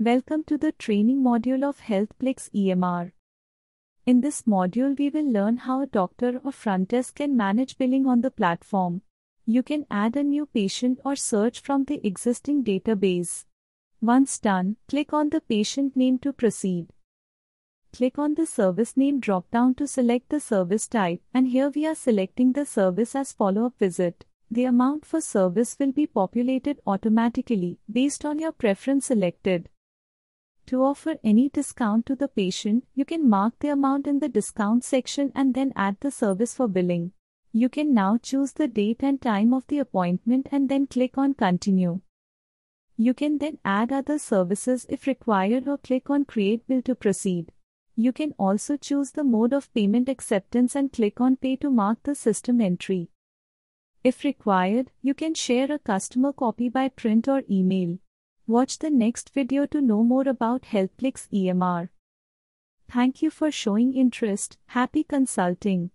Welcome to the training module of HealthPlix EMR. In this module, we will learn how a doctor or front desk can manage billing on the platform. You can add a new patient or search from the existing database. Once done, click on the patient name to proceed. Click on the service name drop-down to select the service type and here we are selecting the service as follow-up visit. The amount for service will be populated automatically based on your preference selected. To offer any discount to the patient, you can mark the amount in the discount section and then add the service for billing. You can now choose the date and time of the appointment and then click on continue. You can then add other services if required or click on create bill to proceed. You can also choose the mode of payment acceptance and click on Pay to mark the system entry. If required, you can share a customer copy by print or email. Watch the next video to know more about HealthPlix EMR. Thank you for showing interest. Happy consulting.